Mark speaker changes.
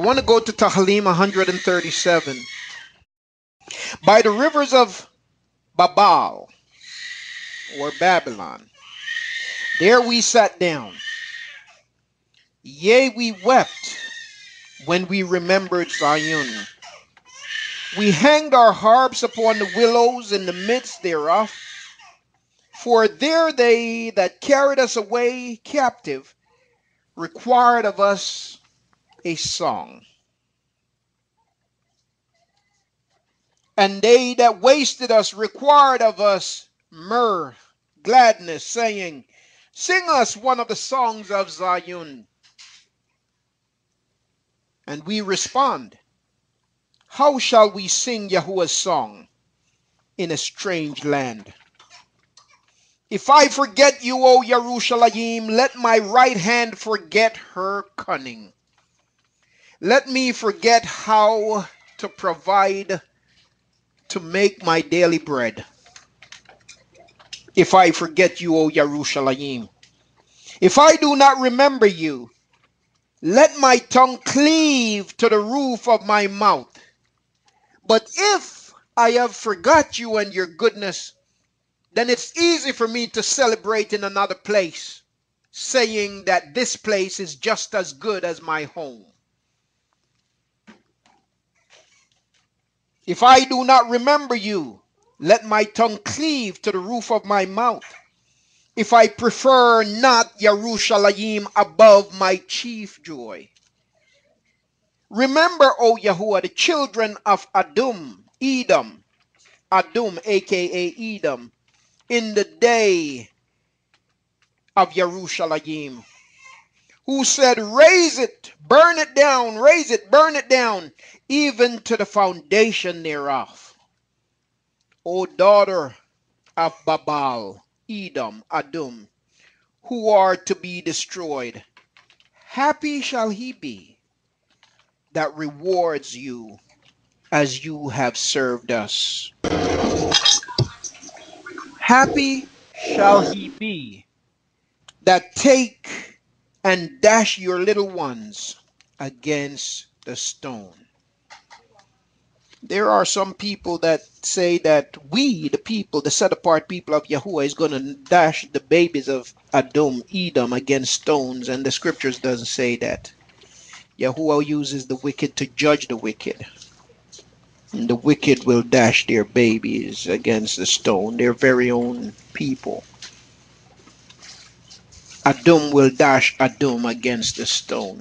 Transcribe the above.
Speaker 1: I want to go to Tahlim 137. By the rivers of Babal or Babylon, there we sat down. Yea, we wept when we remembered Zion. We hanged our harps upon the willows in the midst thereof. For there they that carried us away captive required of us a song. And they that wasted us required of us myrrh, gladness, saying, Sing us one of the songs of Zion. And we respond, How shall we sing Yahuah's song in a strange land? If I forget you, O Yerushalayim, let my right hand forget her cunning. Let me forget how to provide to make my daily bread. If I forget you, O Yerushalayim, if I do not remember you, let my tongue cleave to the roof of my mouth. But if I have forgot you and your goodness, then it's easy for me to celebrate in another place, saying that this place is just as good as my home. If I do not remember you, let my tongue cleave to the roof of my mouth. If I prefer not Yerushalayim above my chief joy. Remember, O Yahuah, the children of Adum, Edom, Adum, aka Edom, in the day of Yerushalayim, who said, Raise it, burn it down, raise it, burn it down, even to the foundation thereof. O daughter of Babal, Edom, Adum, who are to be destroyed, happy shall he be that rewards you as you have served us. Happy shall he be that take and dash your little ones against the stone there are some people that say that we, the people, the set apart people of Yahuah, is going to dash the babies of Adom, Edom against stones, and the scriptures doesn't say that. Yahuah uses the wicked to judge the wicked. And the wicked will dash their babies against the stone, their very own people. Adom will dash Adom against the stone.